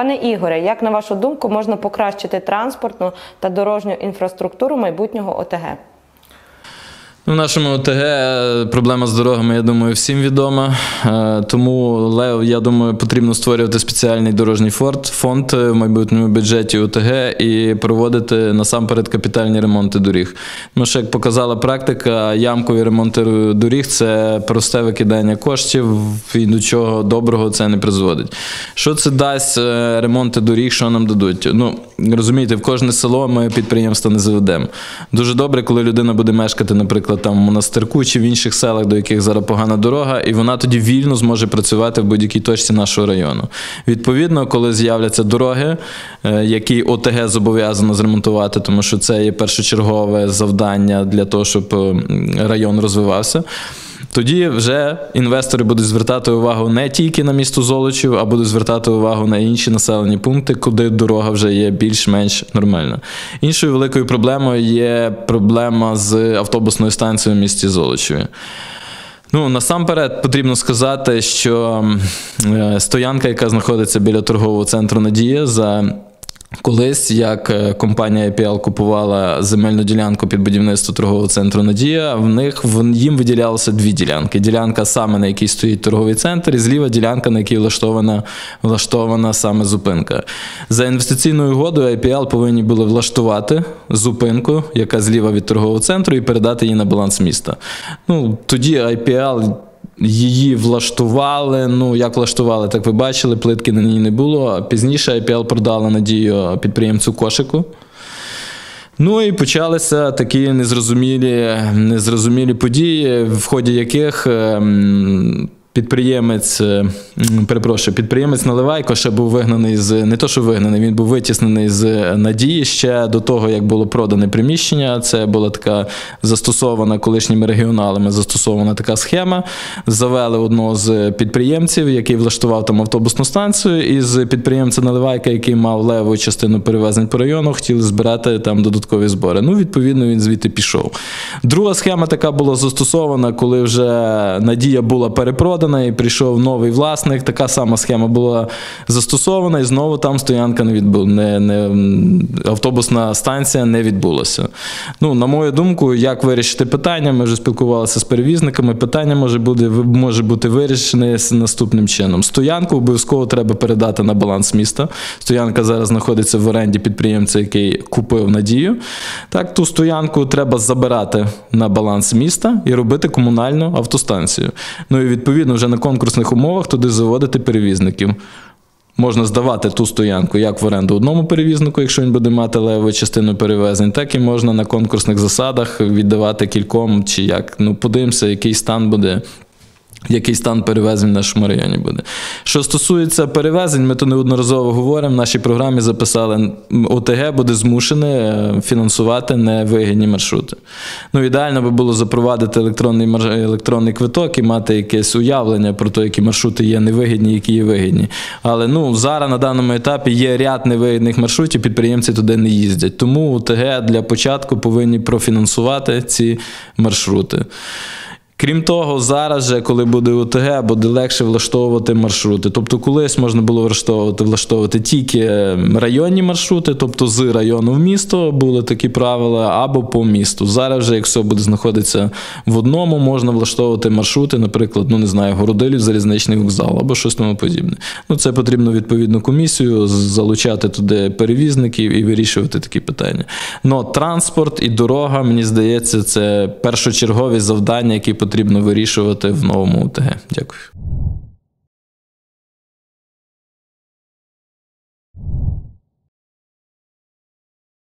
Пане Ігоре, як на вашу думку можна покращити транспортну та дорожню інфраструктуру майбутнього ОТГ? Ну, В нашому ОТГ проблема з дорогами, я думаю, всім відома. Е, Тому, Лев, я думаю, потрібно створювати спеціальний дорожній фонд, фонд в майбутньому бюджеті ОТГ і проводити насамперед капітальні ремонти доріг. Ну, що як показала практика, ямкові ремонти доріг це просте викидання коштів, і до чого доброго це не призводить. Що це дасть е, ремонти доріг, що нам дадуть? Ну, розумієте, в кожне село ми підприємства не заведемо. Дуже добре, коли людина буде мешкати, наприклад, там в монастирку чи в інших селах, до яких зараз погана дорога, і вона тоді вільно зможе працювати в будь-якій точці нашого району. Відповідно, коли з'являться дороги, е, які ОТГ зобов'язано зремонтувати, тому що це є першочергове завдання для того, щоб район розвивався. Тоді вже інвестори будуть звертати увагу не тільки на місто Золочів, а будуть звертати увагу на інші населені пункти, куди дорога вже є більш-менш нормальна. Іншою великою проблемою є проблема з автобусною станцією в місті Золочеві. Ну, насамперед потрібно сказати, що е, стоянка, яка знаходиться біля торгового центру Надія, за Колись, як е, компанія IPL купувала земельну ділянку під будівництво торгового центру Надія, в них в- їм виділялося дві ділянки: ділянка саме на якій стоїть торговий центр, і зліва ділянка, на якій влаштована, влаштована саме зупинка. За інвестиційною угодою IPL повинні були влаштувати зупинку, яка зліва від торгового центру, і передати її на баланс міста. Ну тоді IPL Її влаштували. Ну, як влаштували, так ви бачили, плитки на ній не було. Пізніше IPL продала надію підприємцю кошику. Ну і почалися такі незрозумілі, незрозумілі події, в ході яких ем, підприємець, е, перепрошую, підприємець Наливайко ще був вигнаний з не то, що вигнаний, він був витіснений з надії ще до того, як було продане приміщення. Це була така застосована колишніми регіоналами, застосована така схема. Завели одного з підприємців, який влаштував там автобусну станцію, і з підприємця Наливайка, який мав леву частину перевезень по району, хотіли збирати там додаткові збори. Ну, відповідно, він звідти пішов. Друга схема така була застосована, коли вже надія була перепродана і прийшов новий власник. Така сама схема була застосована, і знову там стоянка не відбу... не, не... автобусна станція не відбулася. Ну, на мою думку, як вирішити питання, ми вже спілкувалися з перевізниками. Питання може бути, може бути вирішене наступним чином. Стоянку обов'язково треба передати на баланс міста. Стоянка зараз знаходиться в оренді підприємця, який купив надію. Так, ту стоянку треба забирати на баланс міста і робити комунальну автостанцію. Ну і відповідно вже на конкурсних умовах туди заводити перевізників. Можна здавати ту стоянку як в оренду одному перевізнику, якщо він буде мати леву частину перевезень, так і можна на конкурсних засадах віддавати кільком чи як. Ну, подивимося, який стан буде. Який стан перевезень в нашому районі буде. Що стосується перевезень, ми то неодноразово говоримо. В нашій програмі записали, ОТГ буде змушене е, фінансувати невигідні маршрути. Ну, ідеально би було запровадити електронний, електронний квиток і мати якесь уявлення про те, які маршрути є невигідні, які є вигідні. Але ну, зараз на даному етапі є ряд невигідних маршрутів, підприємці туди не їздять. Тому ОТГ для початку повинні профінансувати ці маршрути. Крім того, зараз же, коли буде ОТГ, буде легше влаштовувати маршрути. Тобто, колись можна було влаштовувати, влаштовувати тільки районні маршрути, тобто з району в місто були такі правила, або по місту. Зараз вже, якщо буде знаходитися в одному, можна влаштовувати маршрути, наприклад, ну не знаю, Городилів, залізничний вокзал або щось тому подібне. Ну, це потрібно відповідну комісію, залучати туди перевізників і вирішувати такі питання. Но транспорт і дорога, мені здається, це першочергові завдання, які потрібно вирішувати в новому УТГ. Дякую.